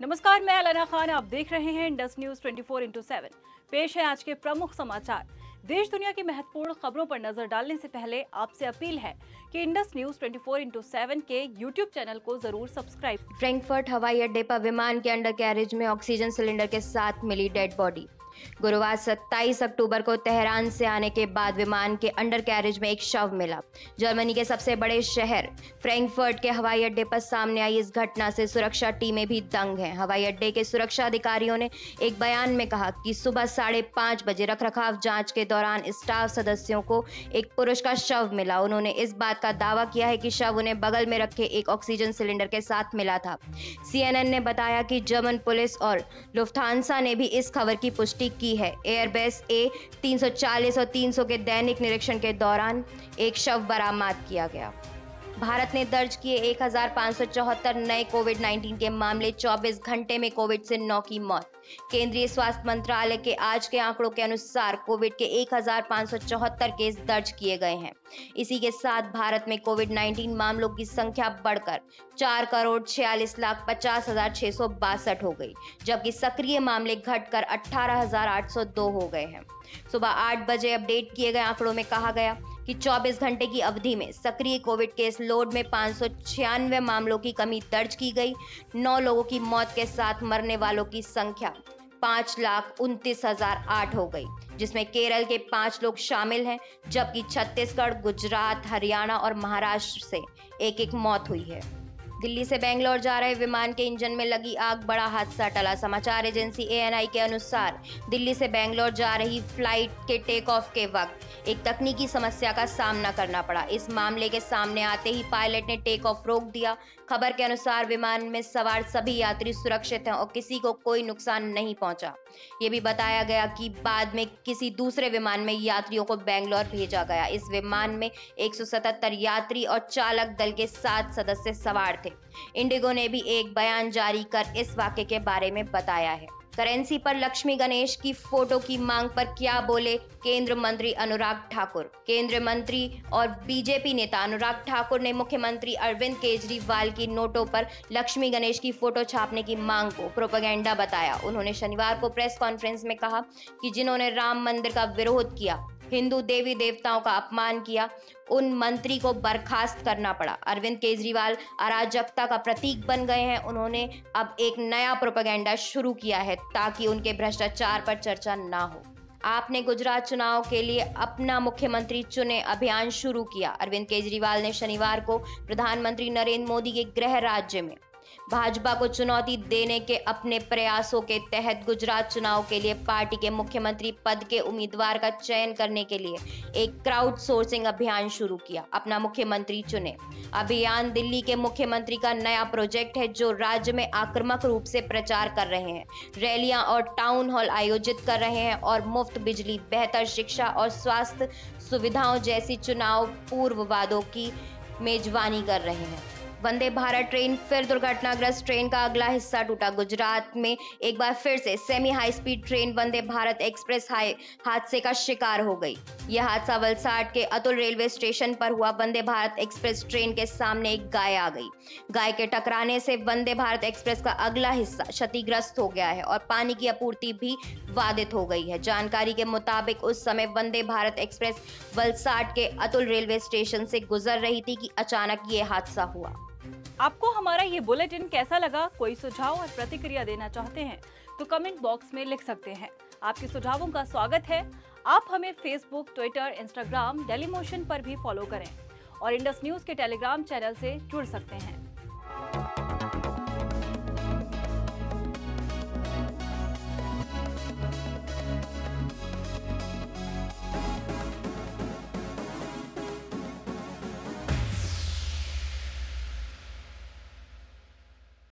नमस्कार, मैं अलाना खान, आप देख रहे हैं इंडस न्यूज़ 24 फोर इंटू पेश है आज के प्रमुख समाचार। देश दुनिया की महत्वपूर्ण खबरों पर नज़र डालने से पहले आपसे अपील है कि इंडस न्यूज़ 24 फोर इंटू के यूट्यूब चैनल को ज़रूर सब्सक्राइब। फ्रैंकफर्ट हवाई अड्डे पर विमान के अंडर कैरेज में ऑक्सीजन सिलेंडर के साथ मिली डेड बॉडी। गुरुवार 27 अक्टूबर को तेहरान से आने के बाद विमान के अंडर कैरेज में एक शव मिला। जर्मनी के सबसे बड़े शहर फ्रैंकफर्ट के हवाई अड्डे पर सामने आई इस घटना से सुरक्षा टीमें भी दंग हैं। हवाई अड्डे के सुरक्षा अधिकारियों ने एक बयान में कहा कि सुबह साढ़े पाँच बजे रखरखाव जाँच के दौरान स्टाफ सदस्यों को एक पुरुष का शव मिला। उन्होंने इस बात का दावा किया है कि शव उन्हें बगल में रखे एक ऑक्सीजन सिलेंडर के साथ मिला था। सीएनएन ने बताया कि जर्मन पुलिस और लुफ्थानसा ने भी इस खबर की पुष्टि पुष्टि की है। एयरबेस ए 340 और 300 के दैनिक निरीक्षण के दौरान एक शव बरामद किया गया। भारत ने दर्ज किए एक हज़ार पाँच सौ चौहत्तर नए कोविड 19 के मामले 24 घंटे में कोविड से नौ की मौत। केंद्रीय स्वास्थ्य मंत्रालय के आज के आंकड़ों के अनुसार कोविड के एक हज़ार पाँच सौ चौहत्तर केस दर्ज किए गए हैं। इसी के साथ भारत में कोविड 19 मामलों की संख्या बढ़कर चार करोड़ छियालीस लाख पचास हज़ार छह सौ बासठ हो गई, जबकि सक्रिय मामले घटकर अठारह हज़ार आठ सौ दो हो गए हैं। सुबह आठ बजे अपडेट किए गए आंकड़ों में कहा गया कि 24 घंटे की अवधि में सक्रिय कोविड केस लोड में पाँच मामलों की कमी दर्ज की गई। नौ लोगों की मौत के साथ मरने वालों की संख्या पाँच लाख उनतीस हज़ार आठ हो गई, जिसमें केरल के पाँच लोग शामिल हैं, जबकि छत्तीसगढ़, गुजरात, हरियाणा और महाराष्ट्र से एक एक मौत हुई है। दिल्ली से बेंगलोर जा रहे विमान के इंजन में लगी आग, बड़ा हादसा, टला समाचार एजेंसी एएनआई के अनुसार दिल्ली से बेंगलोर जा रही फ़्लाइट के टेक ऑफ़ के वक्त एक तकनीकी समस्या का सामना करना पड़ा। इस मामले के सामने आते ही पायलट ने टेक ऑफ़ रोक दिया। खबर के अनुसार विमान में सवार सभी यात्री सुरक्षित हैं और किसी को कोई नुकसान नहीं पहुँचा। ये भी बताया गया कि बाद में किसी दूसरे विमान में यात्रियों को बेंगलोर भेजा गया। इस विमान में 177 यात्री और चालक दल के सात सदस्य सवार थे। इंडिगो ने भी एक बयान जारी कर इस वाक्य के बारे में बताया है। करेंसी पर लक्ष्मी गणेश की फ़ोटो की मांग पर क्या बोले केंद्र मंत्री अनुराग ठाकुर? केंद्र मंत्री और बीजेपी नेता अनुराग ठाकुर ने मुख्यमंत्री अरविंद केजरीवाल की नोटों पर लक्ष्मी गणेश की फ़ोटो छापने की मांग को प्रोपेगेंडा बताया। उन्होंने शनिवार को प्रेस कॉन्फ्रेंस में कहा कि जिन्होंने राम मंदिर का विरोध किया हिंदू देवी देवताओं का अपमान किया। उन मंत्री को बर्खास्त करना पड़ा। अरविंद केजरीवाल अराजकता का प्रतीक बन गए हैं। उन्होंने अब एक नया प्रोपेगेंडा शुरू किया है ताकि उनके भ्रष्टाचार पर चर्चा ना हो। आपने गुजरात चुनाव के लिए अपना मुख्यमंत्री चुने अभियान शुरू किया। अरविंद केजरीवाल ने शनिवार को प्रधानमंत्री नरेंद्र मोदी के गृह राज्य में भाजपा को चुनौती देने के अपने प्रयासों के तहत गुजरात चुनाव के लिए पार्टी के मुख्यमंत्री पद के उम्मीदवार का चयन करने के लिए एक क्राउड सोर्सिंग अभियान शुरू किया। अपना मुख्यमंत्री चुने। अभियान दिल्ली के मुख्यमंत्री का नया प्रोजेक्ट है, जो राज्य में आक्रामक रूप से प्रचार कर रहे हैं। रैलियाँ और टाउन हॉल आयोजित कर रहे हैं और मुफ़्त बिजली, बेहतर शिक्षा और स्वास्थ्य सुविधाओं जैसी चुनाव पूर्व वादों की मेजबानी कर रहे हैं। वंदे भारत ट्रेन, फिर दुर्घटनाग्रस्त ट्रेन का अगला हिस्सा टूटा गुजरात में। एक बार फिर से semi high speed train Vande Bharat express हादसे का शिकार हो गई। यह हादसा वलसाड के अतुल रेलवे स्टेशन पर हुआ। वंदे भारत एक्सप्रेस ट्रेन के सामने एक गाय आ गई। गाय के टकराने से वंदे भारत एक्सप्रेस का अगला हिस्सा क्षतिग्रस्त हो गया है और पानी की आपूर्ति भी बाधित हो गई है। जानकारी के मुताबिक उस समय वंदे भारत एक्सप्रेस वलसाड के अतुल रेलवे स्टेशन से गुजर रही थी कि अचानक ये हादसा हुआ। आपको हमारा ये बुलेटिन कैसा लगा? कोई सुझाव और प्रतिक्रिया देना चाहते हैं तो कमेंट बॉक्स में लिख सकते हैं। आपके सुझावों का स्वागत है। आप हमें फेसबुक ट्विटर इंस्टाग्राम डेलीमोशन पर भी फॉलो करें और इंडस न्यूज़ के टेलीग्राम चैनल से जुड़ सकते हैं।